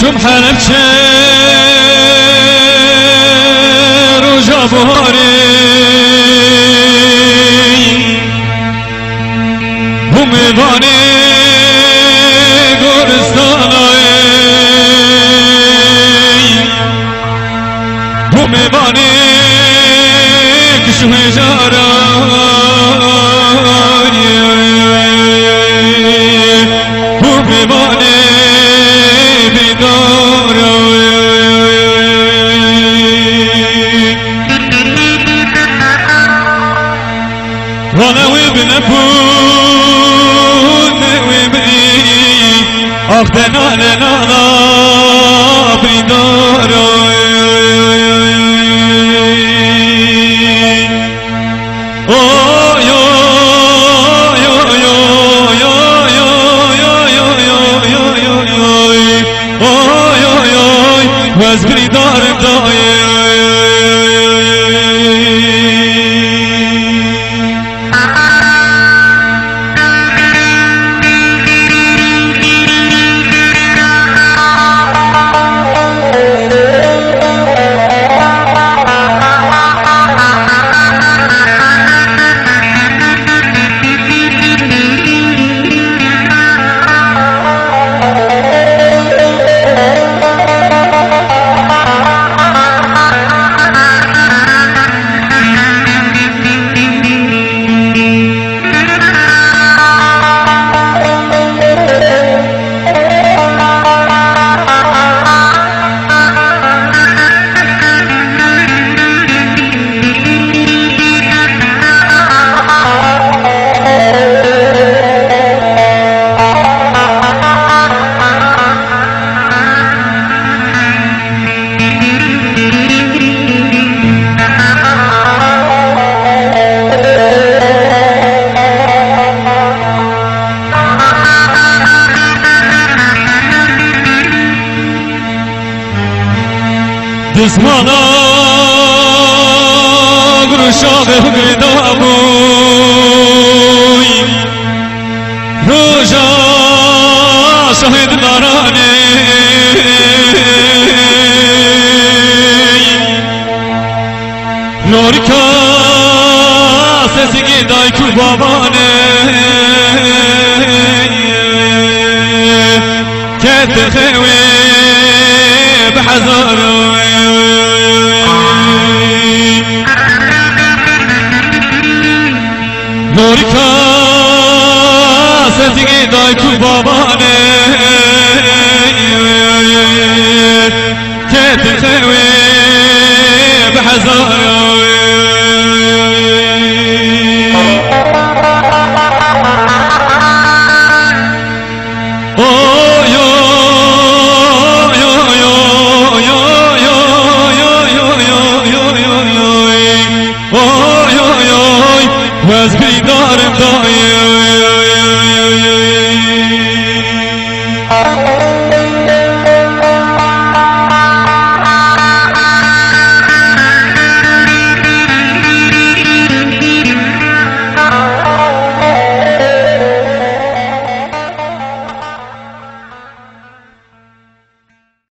چوب حلبچه روژا بهاری بومه باره گرستانای بومه باره کشوه جارای اخدنا لنا بدار وزبري دار داي Düşmana gruşağı gıda buy Roja şahit narane. Lorika sesi giday ku babane Kete Música